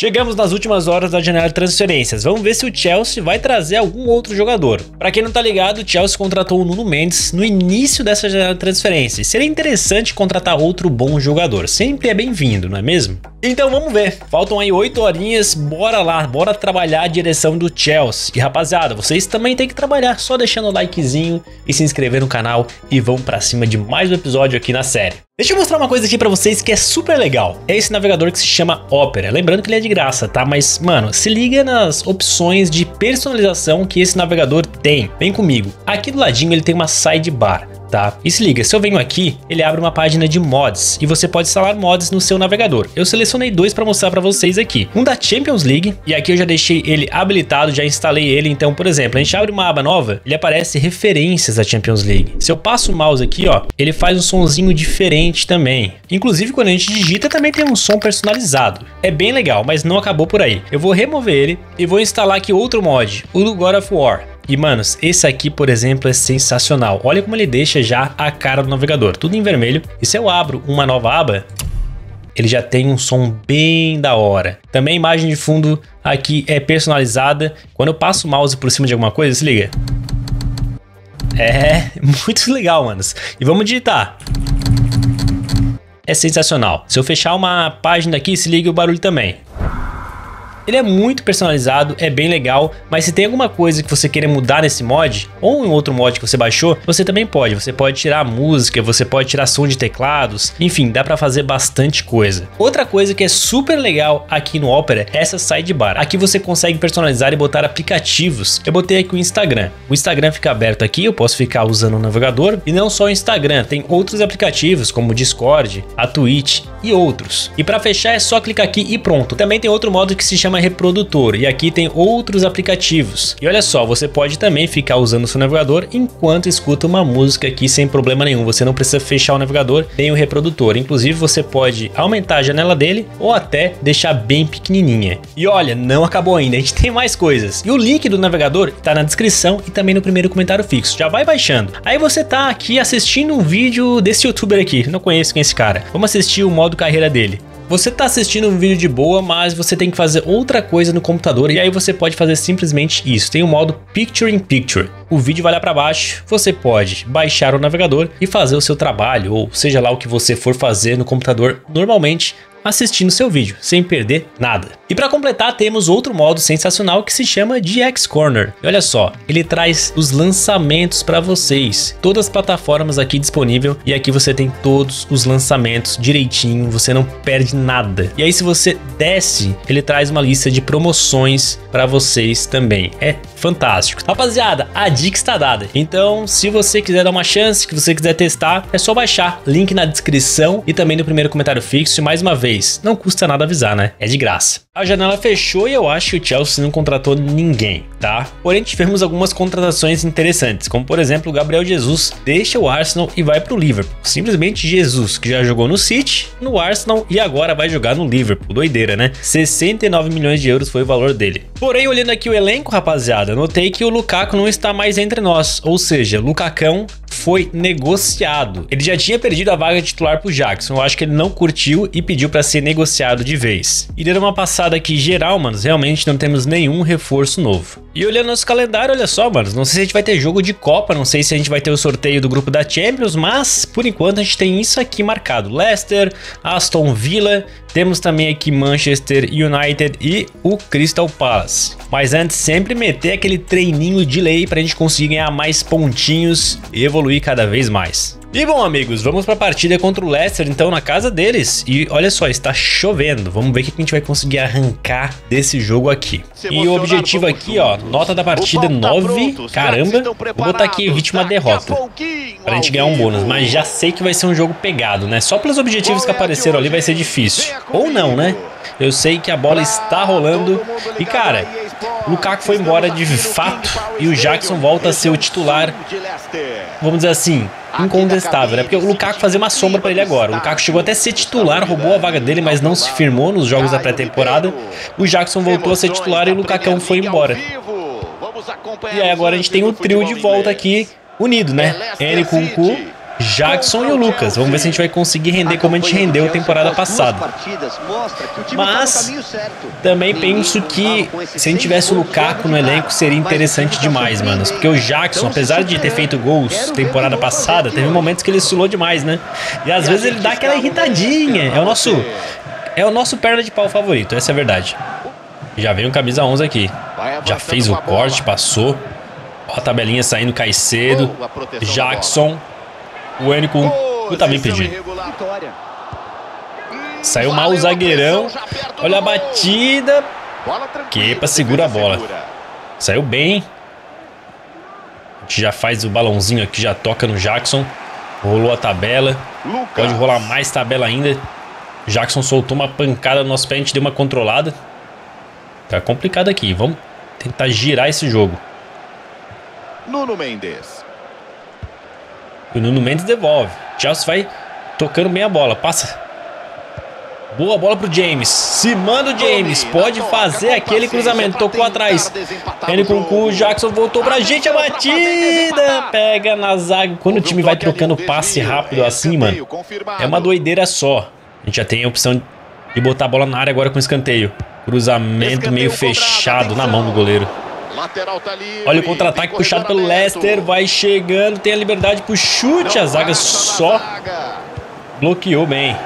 Chegamos nas últimas horas da janela de transferências. Vamos ver se o Chelsea vai trazer algum outro jogador. Para quem não tá ligado, o Chelsea contratou o Nuno Mendes no início dessa janela de transferências. Seria interessante contratar outro bom jogador. Sempre é bem-vindo, não é mesmo? Então vamos ver. Faltam aí 8 horinhas. Bora lá, bora trabalhar a direção do Chelsea. E rapaziada, vocês também têm que trabalhar só deixando o likezinho e se inscrever no canal e vão para cima de mais um episódio aqui na série. Deixa eu mostrar uma coisa aqui pra vocês que é super legal. É esse navegador que se chama Opera. Lembrando que ele é de graça, tá? Mas, mano, se liga nas opções de personalização que esse navegador tem. Vem comigo. Aqui do ladinho ele tem uma sidebar tá? E se liga, se eu venho aqui, ele abre uma página de mods e você pode instalar mods no seu navegador. Eu selecionei dois para mostrar para vocês aqui. Um da Champions League e aqui eu já deixei ele habilitado, já instalei ele. Então, por exemplo, a gente abre uma aba nova, ele aparece referências da Champions League. Se eu passo o mouse aqui, ó, ele faz um sonzinho diferente também. Inclusive, quando a gente digita, também tem um som personalizado. É bem legal, mas não acabou por aí. Eu vou remover ele e vou instalar aqui outro mod, o do God of War. E, manos, esse aqui, por exemplo, é sensacional. Olha como ele deixa já a cara do navegador, tudo em vermelho. E se eu abro uma nova aba, ele já tem um som bem da hora. Também a imagem de fundo aqui é personalizada. Quando eu passo o mouse por cima de alguma coisa, se liga. É muito legal, manos. E vamos digitar. É sensacional. Se eu fechar uma página aqui, se liga o barulho também. Ele é muito personalizado, é bem legal, mas se tem alguma coisa que você queira mudar nesse mod, ou em outro mod que você baixou, você também pode. Você pode tirar música, você pode tirar som de teclados, enfim, dá para fazer bastante coisa. Outra coisa que é super legal aqui no Opera é essa sidebar. Aqui você consegue personalizar e botar aplicativos. Eu botei aqui o Instagram. O Instagram fica aberto aqui, eu posso ficar usando o navegador, e não só o Instagram, tem outros aplicativos como o Discord, a Twitch e outros. E para fechar é só clicar aqui e pronto. Também tem outro modo que se chama reprodutor e aqui tem outros aplicativos. E olha só, você pode também ficar usando o seu navegador enquanto escuta uma música aqui sem problema nenhum. Você não precisa fechar o navegador nem o reprodutor. Inclusive você pode aumentar a janela dele ou até deixar bem pequenininha. E olha, não acabou ainda, a gente tem mais coisas. E o link do navegador está na descrição e também no primeiro comentário fixo. Já vai baixando. Aí você tá aqui assistindo um vídeo desse youtuber aqui. Não conheço quem é esse cara. Vamos assistir o modo carreira dele. Você está assistindo um vídeo de boa, mas você tem que fazer outra coisa no computador e aí você pode fazer simplesmente isso. Tem o modo Picture in Picture. O vídeo vai lá para baixo, você pode baixar o navegador e fazer o seu trabalho, ou seja lá o que você for fazer no computador normalmente assistindo seu vídeo, sem perder nada. E para completar, temos outro modo sensacional que se chama GX Corner. E olha só, ele traz os lançamentos para vocês. Todas as plataformas aqui disponível e aqui você tem todos os lançamentos direitinho, você não perde nada. E aí se você desce, ele traz uma lista de promoções para vocês também. É fantástico. Rapaziada, a dica está dada. Então, se você quiser dar uma chance, que você quiser testar, é só baixar. Link na descrição e também no primeiro comentário fixo. E mais uma vez, não custa nada avisar, né? É de graça. A janela fechou e eu acho que o Chelsea não contratou ninguém, tá? Porém, tivemos algumas contratações interessantes, como por exemplo o Gabriel Jesus deixa o Arsenal e vai pro Liverpool. Simplesmente Jesus, que já jogou no City, no Arsenal e agora vai jogar no Liverpool. Doideira, né? 69 milhões de euros foi o valor dele. Porém, olhando aqui o elenco, rapaziada, notei que o Lukaku não está mais entre nós, ou seja, Lukakão foi negociado. Ele já tinha perdido a vaga titular pro Jackson, eu acho que ele não curtiu e pediu para ser negociado de vez. E dando uma passada aqui geral, manos, realmente não temos nenhum reforço novo. E olhando nosso calendário, olha só, manos, não sei se a gente vai ter jogo de Copa, não sei se a gente vai ter o sorteio do grupo da Champions, mas por enquanto a gente tem isso aqui marcado. Leicester, Aston Villa, temos também aqui Manchester United e o Crystal Palace. Mas antes, sempre meter aquele treininho de lei para a gente conseguir ganhar mais pontinhos e evoluir cada vez mais. E bom, amigos, vamos para a partida contra o Leicester, então, na casa deles. E olha só, está chovendo. Vamos ver o que a gente vai conseguir arrancar desse jogo aqui. E o objetivo aqui, ó, nota da partida 9. Tá Caramba, vou botar aqui vítima derrota. Pra gente ganhar um bônus, mas já sei que vai ser um jogo pegado, né? Só pelos objetivos que apareceram ali vai ser difícil. Ou não, né? Eu sei que a bola está rolando. E, cara, o Lukaku foi embora de fato e o Jackson volta a ser o titular, vamos dizer assim, incontestável, né? Porque o Lukaku fazia uma sombra para ele agora. O Lukaku chegou até a ser titular, roubou a vaga dele, mas não se firmou nos jogos da pré-temporada. O Jackson voltou a ser titular e o Lukakão foi embora. E aí agora a gente tem o trio de volta aqui, unido, né? O Cu Jackson e o Lucas. Vamos ver se a gente vai conseguir render como a gente rendeu a temporada passada. Mas também penso que se a gente tivesse o Lukaku no elenco seria interessante demais, manos. Porque o Jackson, apesar de ter feito gols temporada passada, teve momentos que ele sulou demais, né? E às vezes ele dá aquela irritadinha. É o nosso é o nosso perna de pau favorito, essa é a verdade. Já veio um camisa 11 aqui. Já fez o corte, passou. Ó a tabelinha saindo, Caicedo, Jackson, o único tá bem pedido. Saiu mal o zagueirão. Olha a batida. Kepa segura a bola. Saiu bem. A gente já faz o balãozinho aqui, já toca no Jackson. Rolou a tabela. Pode rolar mais tabela ainda. Jackson soltou uma pancada no nosso pé, a gente deu uma controlada. Tá complicado aqui. Vamos tentar girar esse jogo. Nuno Mendes. O Nuno Mendes devolve. Chelsea vai tocando bem a bola. Passa. Boa bola pro James. Se manda o James. Pode fazer aquele cruzamento. Tocou atrás. Ele com o Jackson voltou pra gente. A batida. Pega na zaga. Quando o time vai trocando passe rápido assim, mano. É uma doideira só. A gente já tem a opção de botar a bola na área agora com escanteio. Cruzamento meio fechado na mão do goleiro. Tá Olha o contra-ataque puxado pelo Leicester. Vai chegando, tem a liberdade pro chute. A zaga só bloqueou bem.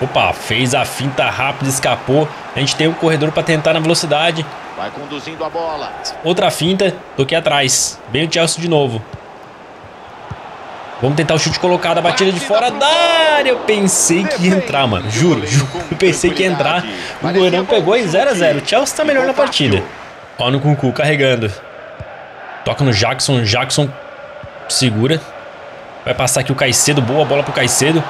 Opa, fez a finta rápida, escapou. A gente tem um corredor para tentar na velocidade. Vai conduzindo a bola. Outra finta, toquei atrás. Bem o Chelsea de novo. Vamos tentar o chute colocado, a batida de fora da área. Eu pensei que ia entrar, mano. Juro, juro. Eu pensei que ia entrar. O goleirão pegou em 0x0. O Chelsea tá melhor na partida. Ó no Kunku carregando. Toca no Jackson. Jackson segura. Vai passar aqui o Caicedo. Boa bola pro Caicedo.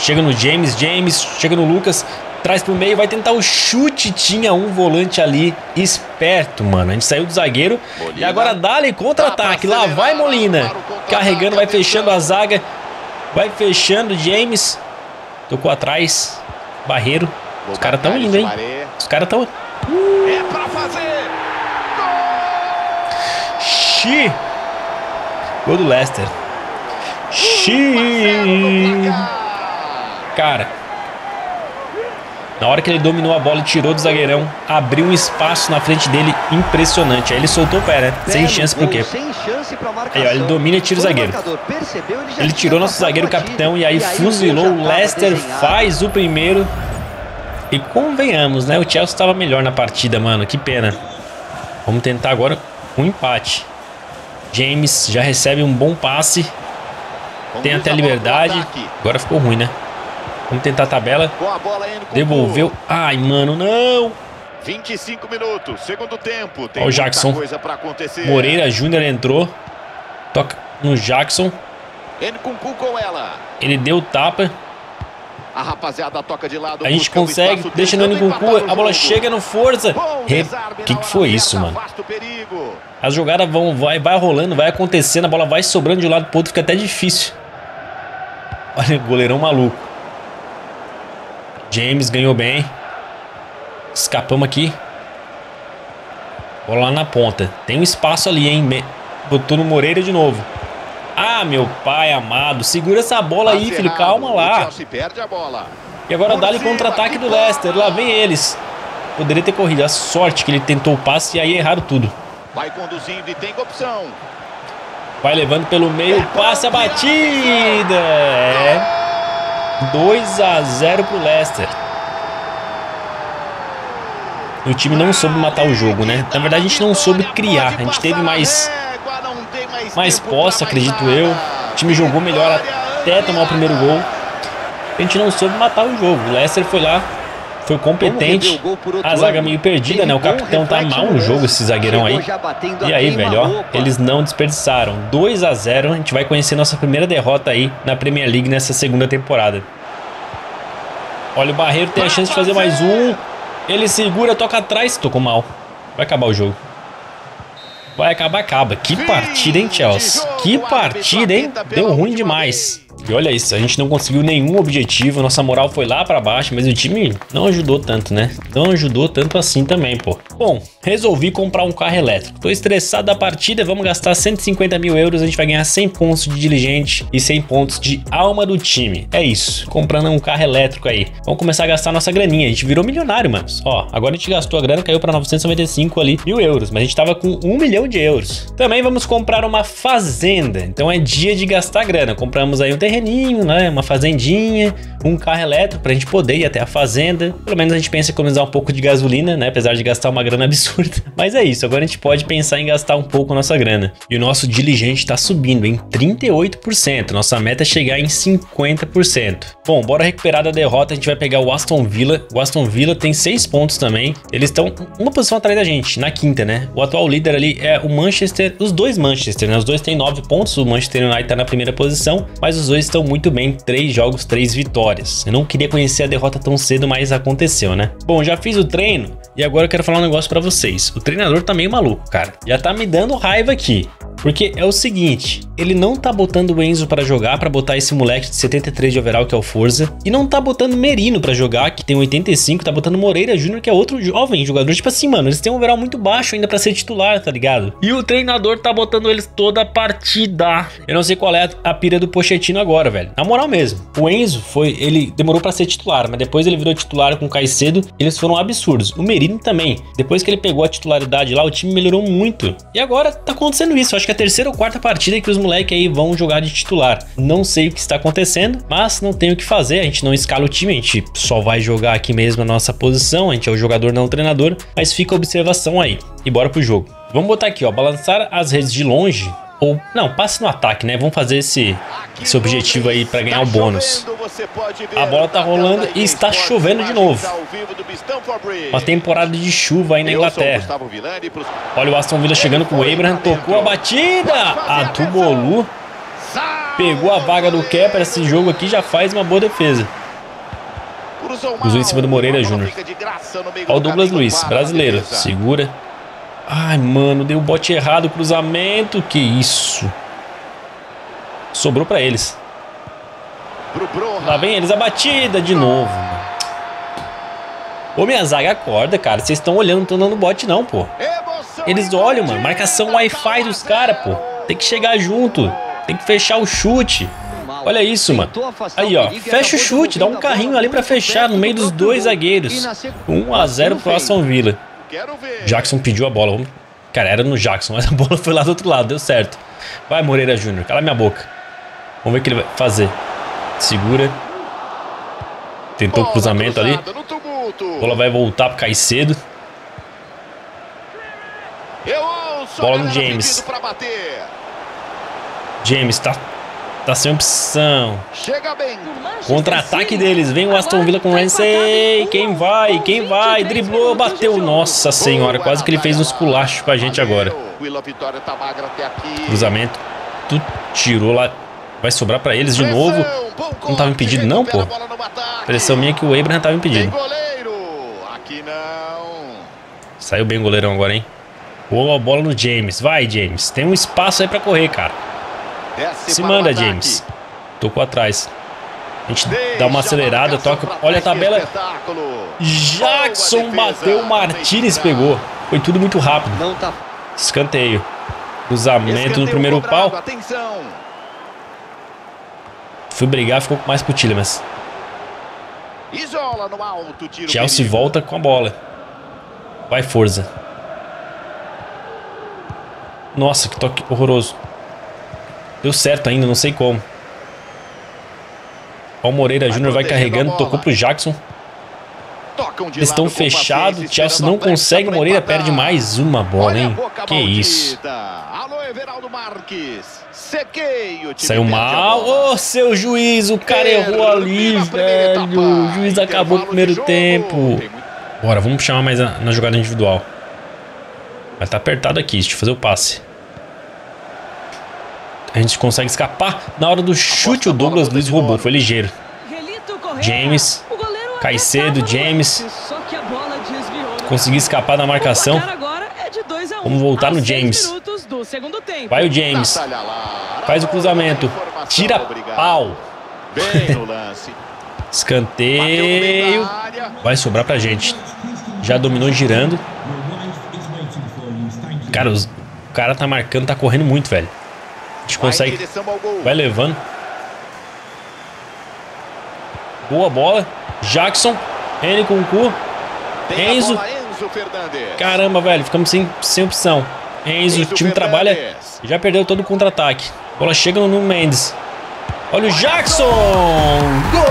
Chega no James. James. Chega no Lucas traz pro meio, vai tentar o chute. Tinha um volante ali esperto, mano. A gente saiu do zagueiro Molina. e agora dá-lhe contra-ataque. Lá vai Molina. Carregando, vai fechando a zaga. Vai fechando James. Tocou atrás. Barreiro. Os caras estão indo, hein? Os caras estão. É pra fazer! Xi! Gol do Leicester. Xi! Cara, na hora que ele dominou a bola e tirou do zagueirão, abriu um espaço na frente dele impressionante. Aí ele soltou o pé, né? Sem chance pro quê? Aí, ó, ele domina e tira o zagueiro. Ele tirou nosso zagueiro capitão e aí fuzilou. O Leicester faz o primeiro. E convenhamos, né? O Chelsea estava melhor na partida, mano. Que pena. Vamos tentar agora um empate. James já recebe um bom passe. Tem até liberdade. Agora ficou ruim, né? Vamos tentar a tabela. Devolveu. Ai, mano, não. 25 minutos, segundo tempo. Tem Ó o Jackson. Moreira Júnior entrou. Toca no Jackson. Ele deu tapa. A rapaziada toca de lado. A gente consegue, deixa no Nkunku, a bola chega no força. O que, que foi isso, mano? As jogadas vão, vai, vai rolando, vai acontecendo, a bola vai sobrando de um lado pro outro, fica até difícil. Olha, goleirão maluco. James ganhou bem. Escapamos aqui. Bola lá na ponta. Tem um espaço ali, hein? Botou no Moreira de novo. Ah, meu pai amado. Segura essa bola aí, filho. Calma lá. E agora dá-lhe contra-ataque do Leicester. Lá vem eles. Poderia ter corrido. A sorte que ele tentou o passe e aí erraram tudo. Vai conduzindo e tem opção. Vai levando pelo meio. Passe a batida. É. 2 a 0 pro Leicester. O time não soube matar o jogo, né? Na verdade, a gente não soube criar. A gente teve mais, mais posse, acredito eu. O time jogou melhor até tomar o primeiro gol. A gente não soube matar o jogo. O Leicester foi lá, foi competente. A zaga meio perdida, né? O capitão tá mal no jogo, esse zagueirão aí. E aí, velho, ó, eles não desperdiçaram. 2 a 0 a gente vai conhecer nossa primeira derrota aí na Premier League nessa segunda temporada. Olha, o Barreiro tem a chance de fazer mais um. Ele segura, toca atrás. Tocou mal. Vai acabar o jogo. Vai acabar, acaba. Que partida, hein, Chelsea? Que partida, hein? Deu ruim demais. E olha isso, a gente não conseguiu nenhum objetivo, nossa moral foi lá pra baixo, mas o time não ajudou tanto, né? Não ajudou tanto assim também, pô. Bom, resolvi comprar um carro elétrico. Tô estressado da partida, vamos gastar 150 mil euros, a gente vai ganhar 100 pontos de diligente e 100 pontos de alma do time. É isso, comprando um carro elétrico aí. Vamos começar a gastar nossa graninha, a gente virou milionário, mano. Ó, agora a gente gastou a grana, caiu pra 995 ali mil euros, mas a gente tava com um milhão de euros. Também vamos comprar uma fazenda, então é dia de gastar grana. Compramos aí um terreninho, né? Uma fazendinha, um carro elétrico pra gente poder ir até a fazenda. Pelo menos a gente pensa em economizar um pouco de gasolina, né? Apesar de gastar uma grana absurda. Mas é isso, agora a gente pode pensar em gastar um pouco nossa grana. E o nosso diligente tá subindo em 38%. Nossa meta é chegar em 50%. Bom, bora recuperar da derrota. A gente vai pegar o Aston Villa. O Aston Villa tem 6 pontos também. Eles estão uma posição atrás da gente, na quinta, né? O atual líder ali é o Manchester, os dois Manchester, né? Os dois têm 9 pontos. O Manchester United tá na primeira posição, mas os dois estão muito bem, três jogos, três vitórias. Eu não queria conhecer a derrota tão cedo, mas aconteceu, né? Bom, já fiz o treino e agora eu quero falar um negócio para vocês. O treinador tá meio maluco, cara. Já tá me dando raiva aqui. Porque é o seguinte, ele não tá botando o Enzo para jogar, para botar esse moleque de 73 de overall que é o Forza, e não tá botando Merino para jogar, que tem 85, tá botando Moreira Júnior, que é outro jovem jogador. Tipo assim, mano, eles têm um overall muito baixo ainda para ser titular, tá ligado? E o treinador tá botando eles toda a partida. Eu não sei qual é a pira do Pochettino agora, velho. Na moral mesmo. O Enzo foi, ele demorou para ser titular, mas depois ele virou titular com o Caicedo, eles foram absurdos. O Merino também. Depois que ele pegou a titularidade lá, o time melhorou muito. E agora tá acontecendo isso. Acho que é a terceira ou quarta partida que os moleques aí vão jogar de titular. Não sei o que está acontecendo, mas não tem o que fazer. A gente não escala o time, a gente só vai jogar aqui mesmo a nossa posição. A gente é o jogador, não o treinador. Mas fica a observação aí. E bora pro jogo. Vamos botar aqui, ó, balançar as redes de longe ou não, passe no ataque, né? Vamos fazer esse, esse objetivo aí para ganhar o bônus. A bola tá rolando e está chovendo de novo. Uma temporada de chuva aí na Inglaterra. Olha o Aston Villa chegando com o Abraham, tocou a batida. A Tubolu pegou a vaga do Kepper. Esse jogo aqui já faz uma boa defesa. Cruzou em cima do Moreira Júnior. Olha o Douglas Luiz, brasileiro. Segura. Ai, mano, deu o bote errado, cruzamento. Que isso. Sobrou pra eles. Lá vem eles, a batida de novo. Ô, minha zaga, acorda, cara. Vocês estão olhando, não estão dando bote não, pô. Eles olham, mano. Marcação Wi-Fi dos caras, pô. Tem que chegar junto. Tem que fechar o chute. Olha isso, mano. Aí, ó. Fecha o chute. Dá um carrinho ali pra fechar no meio dos dois zagueiros. 1 a 0 pro Aston Villa. Jackson pediu a bola. Cara, era no Jackson, mas a bola foi lá do outro lado, deu certo. Vai, Moreira Júnior, cala minha boca. Vamos ver o que ele vai fazer. Segura. Tentou o cruzamento ali. A bola vai voltar pro Caicedo. Bola no James. James tá Tá sem opção. Contra-ataque deles. Vem o Aston Villa com o Ramsey. Quem vai? Quem vai? Driblou, bateu. Nossa senhora, quase que ele fez um esculacho com a gente agora. Cruzamento. Tu tirou lá. Vai sobrar pra eles de novo. Não tava impedido não, pô. Pressão minha que o Abraham tava impedido. Saiu bem o goleirão agora, hein? Boa bola no James. Vai, James. Tem um espaço aí pra correr, cara. Se manda, James. Tocou atrás. A gente dá uma acelerada, toca. Olha a tabela. Jackson bateu, Martinez pegou. Foi tudo muito rápido. Tá- Escanteio. Cruzamento no primeiro pau. Fui brigar, ficou mais pro Tillemans. Chelsea volta com a bola. Vai, Forza. Nossa, que toque horroroso. Deu certo ainda, não sei como. Ó, o Moreira Júnior vai carregando, tocou pro Jackson. Eles estão fechados, Chelsea não consegue, Moreira perde mais uma bola, hein? Que isso. Saiu mal. Ô, oh, seu juiz, o cara errou ali, velho. O juiz acabou o primeiro tempo. Bora, vamos chamar mais na jogada individual. Mas tá apertado aqui, deixa eu fazer o passe. A gente consegue escapar. Na hora do chute, o Douglas Luiz roubou. Foi ligeiro. James. Caicedo, James. Consegui escapar da marcação. Vamos voltar no James. Vai o James. Faz o cruzamento. Tira pau. Escanteio. Vai sobrar pra gente. Já dominou girando. Cara, os, o cara tá marcando, tá correndo muito, velho. Gente consegue. Vai levando. Boa bola. Jackson. N com o cu. Enzo. Caramba, velho. Ficamos sem, sem opção. Enzo, o time trabalha. Já perdeu todo o contra-ataque. Bola chega no Mendes. Olha o Jackson! Gol!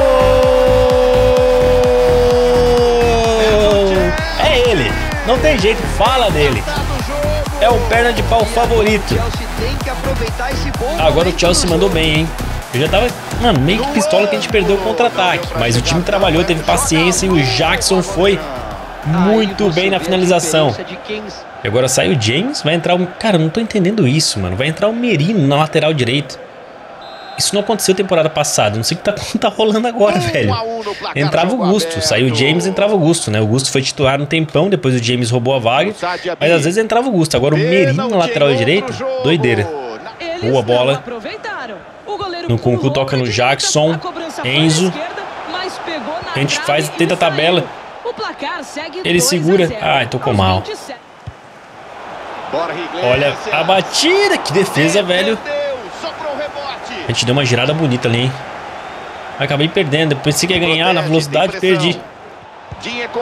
É ele. Não tem jeito. Fala dele. É o perna de pau favorito. Agora o Chelsea mandou bem, hein? Eu já tava, mano, meio que pistola que a gente perdeu o contra-ataque. Mas o time trabalhou, teve paciência e o Jackson foi muito bem na finalização. E agora sai o James, vai entrar o... Cara, eu não tô entendendo isso, mano. Vai entrar o Merino na lateral direito. Isso não aconteceu temporada passada. Não sei o que tá, tá rolando agora, velho. Entrava o Gusto. Saiu o James, entrava o Gusto, né? O Gusto foi titular um tempão, depois o James roubou a vaga. Mas às vezes entrava o Gusto. Agora o Merino na lateral direita, doideira. Boa bola. No Kunku toca no Jackson. Enzo. A gente faz, tenta a tabela. Ele segura. Ai, tocou mal. Olha a batida. Que defesa, velho. A gente deu uma girada bonita ali, hein? Acabei perdendo. Pensei que ia ganhar na velocidade, perdi.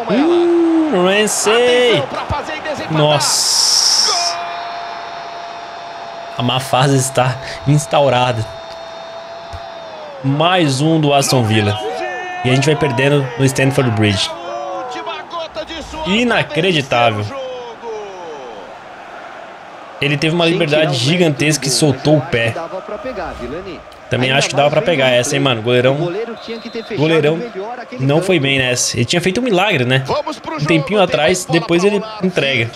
Hum, Ramsey. Nossa. A má fase está instaurada. Mais um do Aston Villa. E a gente vai perdendo no Stanford Bridge. Inacreditável. Ele teve uma liberdade gigantesca e soltou o pé. Também acho que dava pra pegar essa, hein, mano. Goleirão. Goleirão não foi bem nessa. Ele tinha feito um milagre, né? Um tempinho atrás, depois ele entrega.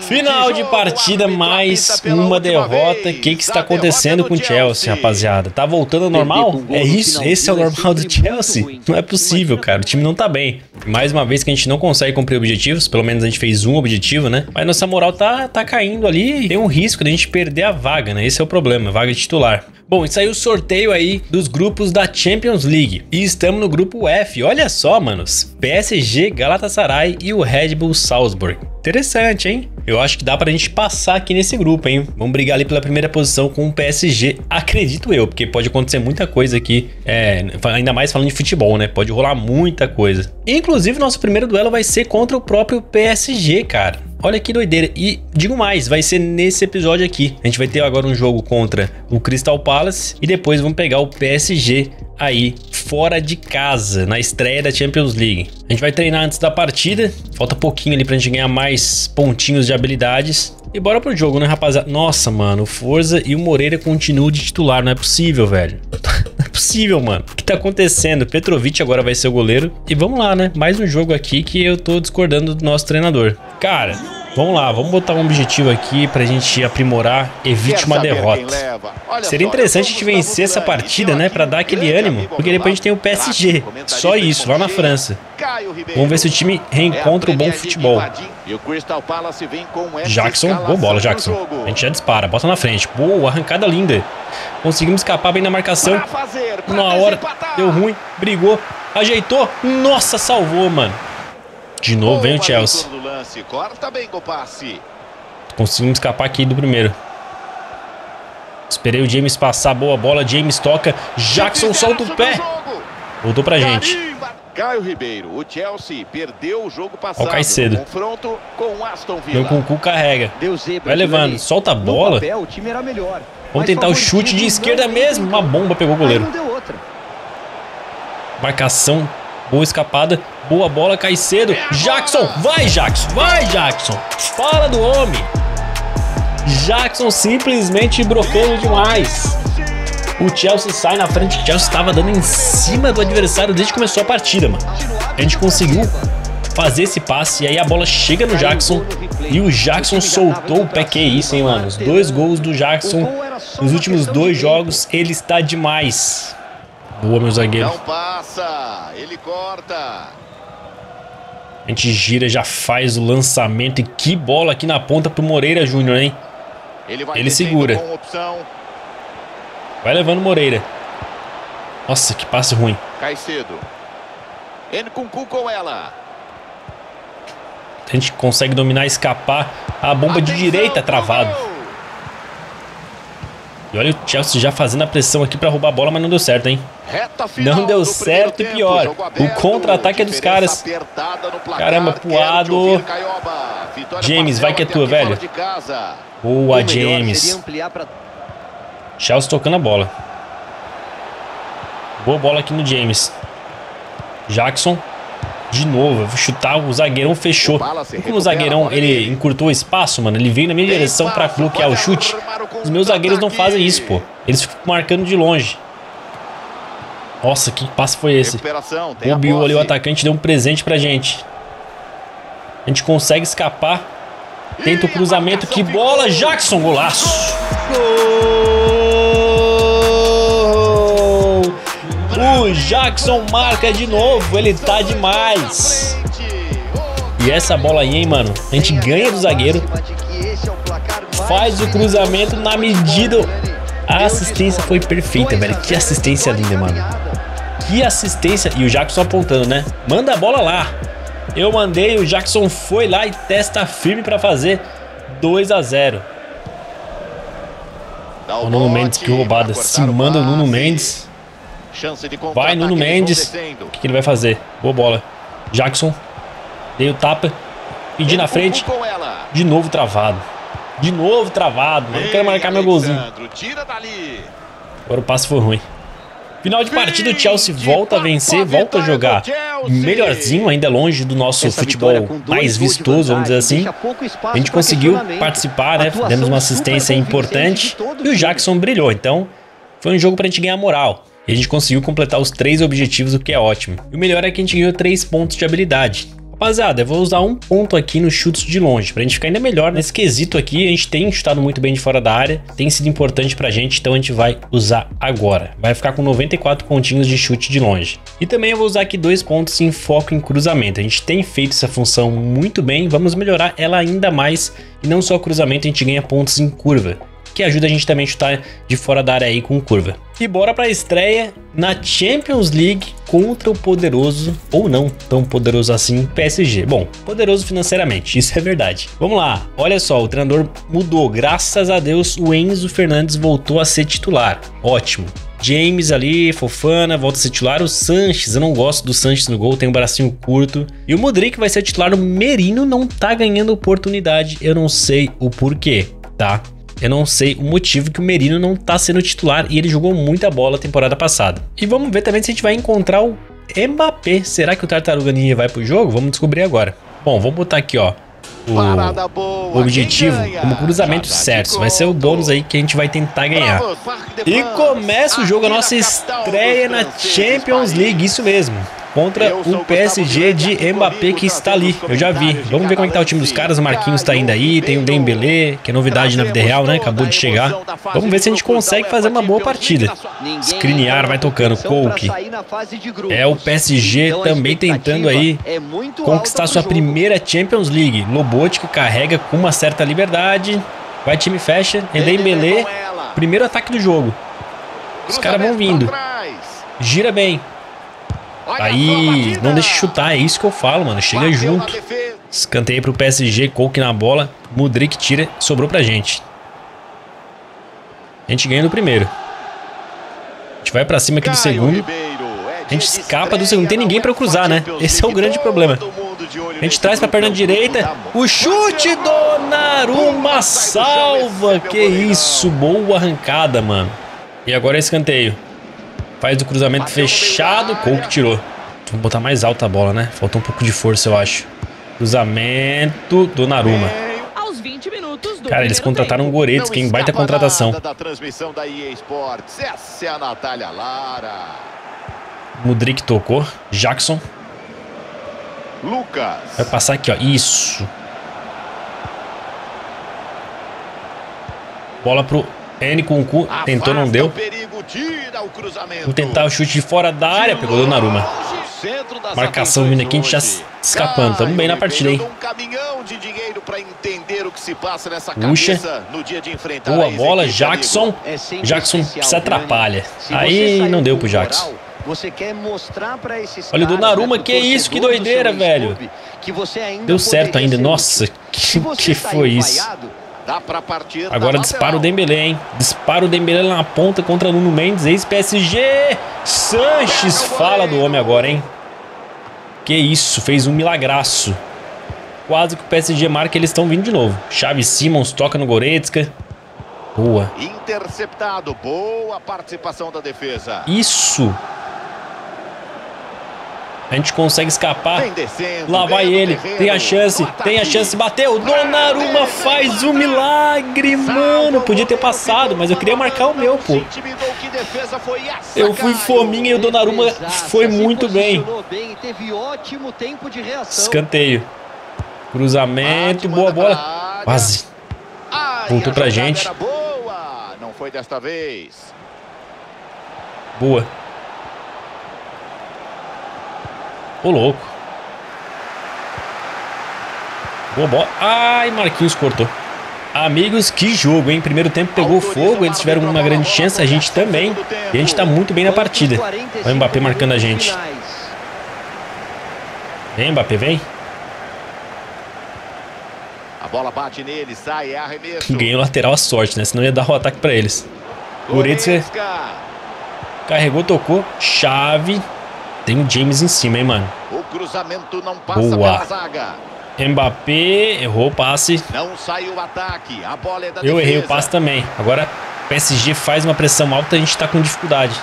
Final de partida, mais uma derrota. O que, que está acontecendo com o Chelsea, rapaziada? Tá voltando ao normal? É isso? Esse é o normal do Chelsea? Não é possível, cara. O time não tá bem. Mais uma vez que a gente não consegue cumprir objetivos. Pelo menos a gente fez um objetivo, né? Mas nossa moral tá, tá caindo ali. Tem um risco de a gente perder a vaga, né? Esse é o problema, vaga titular. Bom, isso aí o sorteio aí dos grupos da Champions League. E estamos no grupo F. Olha só, manos. PSG, Galatasaray e o Red Bull Salzburg. Interessante, hein? Eu acho que dá pra gente passar aqui nesse grupo, hein? Vamos brigar ali pela primeira posição com o PSG, acredito eu, porque pode acontecer muita coisa aqui, é, ainda mais falando de futebol, né? Pode rolar muita coisa. Inclusive, nosso primeiro duelo vai ser contra o próprio PSG, cara. Olha que doideira. E digo mais, vai ser nesse episódio aqui. A gente vai ter agora um jogo contra o Crystal Palace e depois vamos pegar o PSG aí fora de casa, na estreia da Champions League. A gente vai treinar antes da partida, falta pouquinho ali pra gente ganhar mais pontinhos de habilidades. E bora pro jogo, né, rapaziada? Nossa, mano, o Forza e o Moreira continuam de titular, não é possível, velho. Possível, mano. O que tá acontecendo? Petrovic agora vai ser o goleiro. E vamos lá, né? Mais um jogo aqui que eu tô discordando do nosso treinador. Cara, Vamos lá, vamos botar um objetivo aqui pra gente aprimorar, evite uma derrota. Seria interessante a gente vencer essa partida, né, pra dar aquele ânimo, porque depois a gente tem o PSG, só isso, lá na França. Vamos ver se o time reencontra o bom futebol. Jackson, boa bola, Jackson. A gente já dispara, bota na frente. Boa, arrancada linda. Conseguimos escapar bem na marcação. Uma hora, deu ruim, brigou, ajeitou. Nossa, salvou, mano. De novo vem o Chelsea. Conseguimos escapar aqui do primeiro. Esperei o James passar, boa bola, James toca, Jackson solta o pé. Voltou pra gente. Caio Ribeiro, o Chelsea perdeu o jogo passado. Ó o Caicedo. Confronto com Aston Villa. Meu Kunku carrega. Vai levando, solta a bola. Vamos tentar o chute de esquerda mesmo. Uma bomba pegou o goleiro. Marcação Boa escapada, boa bola, Caicedo. Jackson, vai Jackson, vai Jackson. Fala do homem. Jackson simplesmente brocando demais. O Chelsea sai na frente. O Chelsea estava dando em cima do adversário desde que começou a partida, mano. A gente conseguiu fazer esse passe e aí a bola chega no Jackson e o Jackson soltou o pé. Que isso, hein, mano? Os dois gols do Jackson nos últimos dois jogos, ele está demais. Boa, meu zagueiro. Não passa, ele corta. A gente gira, já faz o lançamento. E que bola aqui na ponta pro Moreira Júnior, hein? Ele, ele segura. Vai levando Moreira. Nossa, que passe ruim. Caicedo. Nkunku com ela. A gente consegue dominar, escapar. A bomba de Atenção, direita travado. gol. E olha o Chelsea já fazendo a pressão aqui pra roubar a bola, mas não deu certo, hein? Reta final Não deu certo e tempo, pior. jogo O aberto, contra-ataque é dos caras. placar, Caramba, Puado. ouvir, James, vai que é tua, velho. Boa, James. pra Chelsea tocando a bola. Boa bola aqui no James. Jackson. De novo, eu vou chutar, o zagueirão fechou. O E como o zagueirão ele encurtou o espaço, mano, ele veio na minha direção pra bloquear o pode chute. o Os meus zagueiros não fazem isso, pô. Eles ficam marcando de longe. Nossa, que passe foi esse? Bobeou ali o atacante, deu um presente pra gente. A gente consegue escapar. Tenta o cruzamento, que bola! Jackson, golaço! Gol! Jackson marca de novo, ele tá demais. E essa bola aí, hein, mano? A gente ganha do zagueiro, faz o cruzamento na medida. A assistência foi perfeita, velho. Que assistência linda, mano. Que assistência. E o Jackson apontando, né? Manda a bola lá. Eu mandei, o Jackson foi lá e testa firme pra fazer 2 a 0 Dá O Nuno Mendes, que roubada. Se manda o Nuno. Mendes. Chance de Vai, Nuno Mendes. O que, que ele vai fazer? Boa bola. Jackson. Dei o tapa. Pedi na frente. De novo travado. De novo travado. Mano, eu quero marcar meu golzinho. Alexandro, Tira dali. Agora o passe foi ruim. Final de partida, o Chelsea volta a vencer, a volta a jogar melhorzinho, ainda longe do nosso Essa futebol mais vistoso, vamos dizer assim. A gente conseguiu participar, né? Demos uma assistência importante e o. Jackson brilhou. Então, foi um jogo pra gente ganhar moral. E a gente conseguiu completar os três objetivos, o que é ótimo. E o melhor é que a gente ganhou três pontos de habilidade. Rapaziada, eu vou usar um ponto aqui nos chutes de longe, pra gente ficar ainda melhor nesse quesito aqui. A gente tem chutado muito bem de fora da área, tem sido importante pra gente, então a gente vai usar agora. Vai ficar com 94 pontinhos de chute de longe. E também eu vou usar aqui dois pontos em foco em cruzamento. A gente tem feito essa função muito bem, vamos melhorar ela ainda mais. E não só cruzamento, a gente ganha pontos em curva que ajuda a gente também a chutar de fora da área aí com curva. E bora pra estreia na Champions League contra o poderoso, ou não tão poderoso assim, PSG. Bom, poderoso financeiramente, isso é verdade. Vamos lá, olha só, o treinador mudou, graças a Deus o Enzo Fernandes voltou a ser titular. Ótimo. James ali, Fofana, volta a ser titular. O Sanches, eu não gosto do Sanches no gol, tem um bracinho curto. E o Modric vai ser titular. O Merino não tá ganhando oportunidade, eu não sei o porquê, tá? Eu não sei o motivo que o Merino não tá sendo titular e ele jogou muita bola temporada passada. E vamos ver também se a gente vai encontrar o Mbappé. Será que o Tartaruga Ninja vai pro jogo? Vamos descobrir agora. Bom, vamos botar aqui, ó. O, boa. objetivo como cruzamento tá certo. Vai ser o bônus aí que a gente vai tentar ganhar. Bravo, E começa o jogo, a nossa estreia na Champions. League, isso mesmo. Contra o PSG de Grande, Mbappé que está trazendo ali. Eu já vi. Vamos ver como é que tá o time dos caras. O Marquinhos tá ainda aí. Tem o Dembélé, que é novidade na vida real, né? Acabou de chegar. Vamos ver se a gente consegue fazer uma boa partida. Skriniar vai tocando, Coke. É o PSG também tentando aí é conquistar sua primeira Champions League. Lobotka carrega com uma certa liberdade. Vai time fecha. Dembélé, primeiro ataque do jogo. Os caras vão vindo. Gira bem. Aí, não deixa chutar, é isso que eu falo, mano. Chega junto. Escanteio pro PSG, Coke na bola. Mudrik tira, sobrou pra gente. A gente ganha no primeiro. A gente vai pra cima aqui do segundo. A gente escapa do segundo. Tem ninguém pra cruzar, né? Esse é o grande problema. A gente traz pra perna direita. O chute Donnarumma salva. Que isso, boa arrancada, mano. E agora é escanteio. Faz o cruzamento fechado. Coke tirou. Vamos botar mais alta a bola, né? Faltou um pouco de força, eu acho. Cruzamento Donnarumma. Aos 20 minutos do Cara, eles contrataram tempo. Goretzka, hein? Baita contratação. Da transmissão da EA Sports. Essa é a Natália Lara. Mudrik tocou. Jackson. Lucas. Vai passar aqui, ó. Isso. Bola pro N com o cu. Tentou, não deu. Vou tentar o chute de fora da área. Pegou o Donnarumma. Marcação vindo aqui, a gente já escapando. Tamo bem na partida, hein? Puxa. cabeça no dia de enfrentar Boa bola, Jackson. É Jackson se atrapalha. Aí não deu pro Jackson. moral, Você quer mostrar para esses Olha o Donnarumma, né, que pro isso, que doideira, velho. ex-clube, que você ainda Deu certo ainda. Nossa, que, que foi isso? Agora dispara o Dembélé, hein? Dispara o Dembélé lá na ponta contra Nuno Mendes, ex-PSG. Sanches fala do homem agora, hein? Que isso, fez um milagraço. Quase que o PSG marca, eles estão vindo de novo. Xavi Simons toca no Goretzka. Boa. Interceptado. Boa participação da defesa. Isso. A gente consegue escapar. Lá vai ele, tem a chance, tem a chance, bateu. Donnarumma faz um milagre, mano. Podia ter passado, mas eu queria marcar o meu, pô. Eu fui fominha e o Donnarumma foi muito bem. Escanteio. Cruzamento, boa bola. Quase. Voltou pra gente. boa. Não foi desta vez. Boa. Ô, louco. Boa bola. Ai, Marquinhos cortou. Amigos, que jogo, hein? Primeiro tempo pegou fogo, eles tiveram uma grande chance, a gente também. E a gente tá muito bem na partida. Olha o Mbappé marcando a gente. Vem, Mbappé, vem. A bola bate nele, sai, é arremesso. Ganhou lateral a sorte, né? Senão ia dar o ataque pra eles. Goretzka carregou, tocou. Chave. Tem o James em cima, hein, mano. O cruzamento não passa Boa. pela zaga. Mbappé errou o passe. Não sai o ataque. A bola é da Eu errei o defesa. passe também. Agora PSG faz uma pressão alta e a gente tá com dificuldade.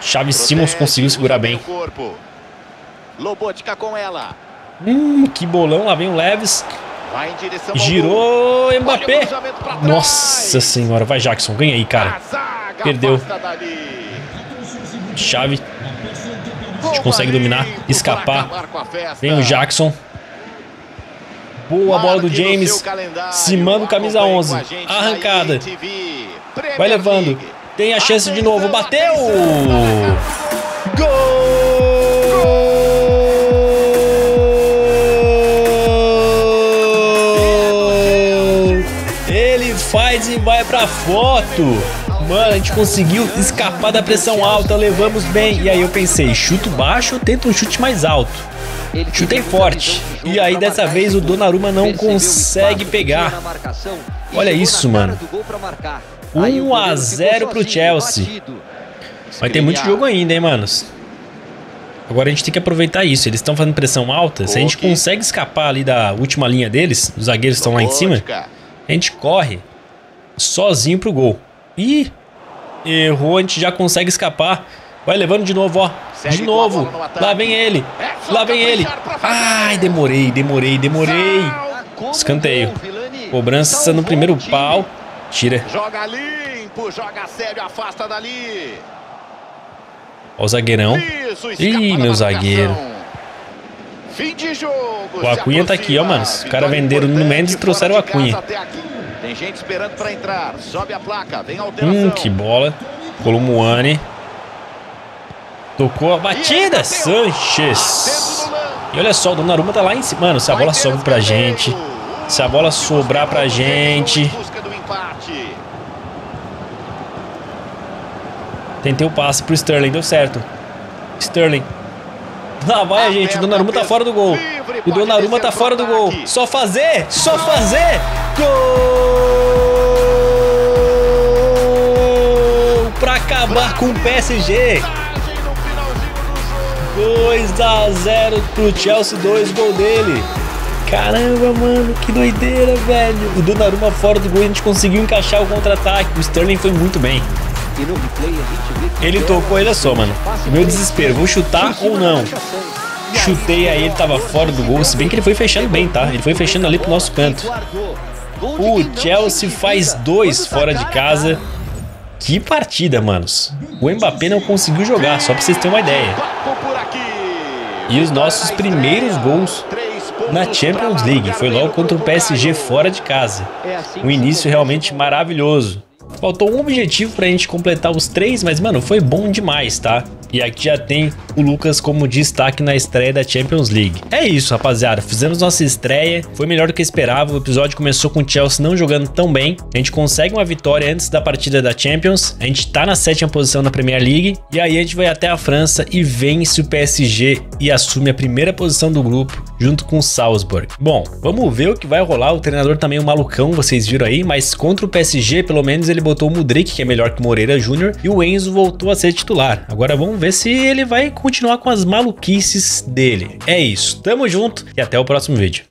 Chave Simons Protege, conseguiu segurar bem. corpo. Lobotka com ela. Hum, que bolão. Lá vem o Leves. Girou. Mbappé. Nossa senhora. Vai, Jackson. Ganha aí, cara. Perdeu. afasta Chave. Gol consegue dominar, escapar. a. Vem o Jackson. Boa bola do James. calendário. Simando camisa Acompanhe 11. com a gente na Arrancada. Vai levando. Tem a chance de novo. Bateu! Gol! Ele faz e vai pra foto. Mano, a gente conseguiu escapar da pressão alta, levamos bem. E aí eu pensei, chuto baixo ou tento um chute mais alto? Chutei forte. E aí dessa vez o. Donnarumma não consegue pegar. Olha isso, mano. do gol pra marcar. 1 Aí o a goleiro 0 ficou pro Chelsea. Vai ter muito jogo ainda, hein, manos? Agora a gente tem que aproveitar isso. Eles estão fazendo pressão alta. Se a gente consegue escapar ali da última linha deles, os zagueiros estão lá em cima, a gente corre sozinho pro gol. Ih, errou, a gente já consegue escapar. Vai levando de novo, ó. Segue De novo. no. Lá vem ele. É Lá vem ele. Ai, demorei, demorei, demorei. Escanteio. Cobrança Salvou no primeiro pau. Tira. Joga limpo, joga sério, afasta dali. Ó o zagueirão. Ih, meu zagueiro. O Acunha tá aqui, ó, manos. Os caras venderam o Nuno importante Mendes e trouxeram o Acunha. Tem gente esperando pra entrar. Sobe a placa, vem alteração. Hum, que bola. Colomuani. Tocou a batida. Sanches. E olha só, o Donnarumma tá lá em cima. Mano, se a bola sobe pra gente. Se a bola sobrar pra gente. Tentei o passe pro Sterling, deu certo. Sterling. Lá vai a gente, o Donnarumma tá fora do gol. O Donnarumma tá fora do gol. Só fazer, só fazer. Gol! Pra acabar com o PSG. 2 a 0 pro Chelsea, 2 gol dele. Caramba, mano, que doideira, velho. O Donnarumma fora do gol, a gente conseguiu encaixar o contra-ataque. O Sterling foi muito bem. Ele tocou, olha só, mano. Meu desespero, vou chutar ou não? Chutei aí, ele tava fora do gol. Se bem que ele foi fechando bem, tá? Ele foi fechando ali pro nosso canto. O Chelsea se faz dois tá fora de casa. Que partida, manos. O Mbappé não conseguiu jogar, só pra vocês terem uma ideia. E os nossos primeiros gols na Champions League. Foi logo contra o PSG fora de casa. Um início realmente maravilhoso. Faltou um objetivo pra gente completar os três, mas, mano, foi bom demais, tá? E aqui já tem o Lucas como destaque na estreia da Champions League. É isso, rapaziada. Fizemos nossa estreia. Foi melhor do que esperava. O episódio começou com o Chelsea não jogando tão bem. A gente consegue uma vitória antes da partida da Champions. A gente tá na sétima posição na Premier League. E aí a gente vai até a França e vence o PSG e assume a primeira posição do grupo junto com o Salzburg. Bom, vamos ver o que vai rolar. O treinador também é um malucão, vocês viram aí, mas contra o PSG, pelo menos ele botou o Mudrik, que é melhor que o Moreira Júnior, e o Enzo voltou a ser titular. Agora vamos ver se ele vai continuar com as maluquices dele. É isso. Tamo junto e até o próximo vídeo.